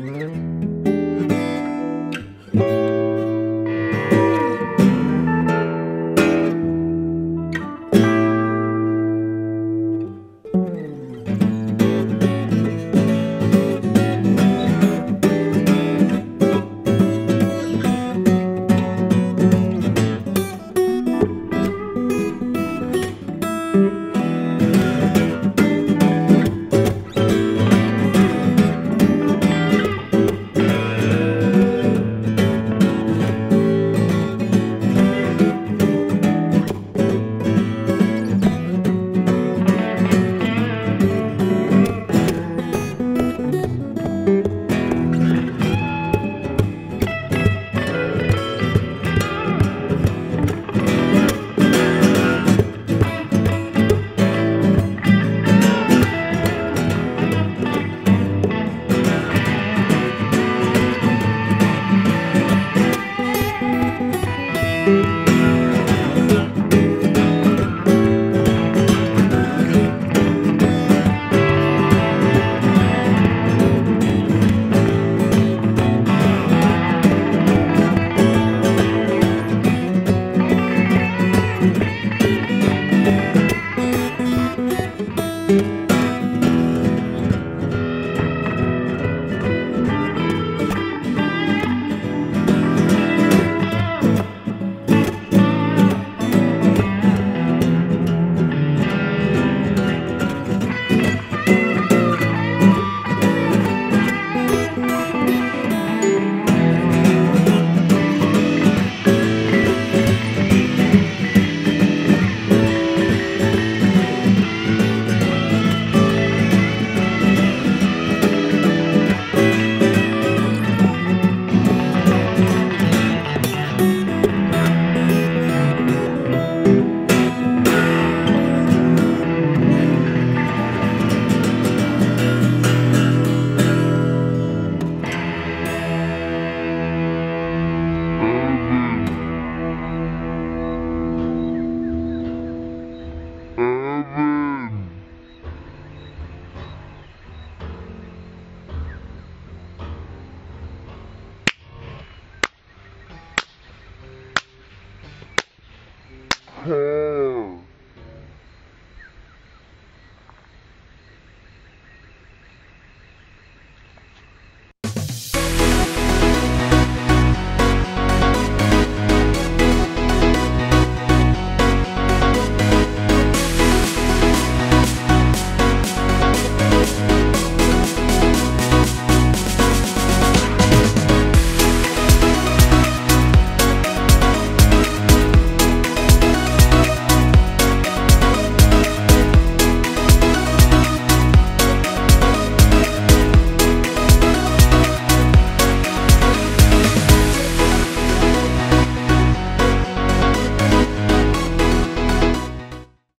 Bye. her.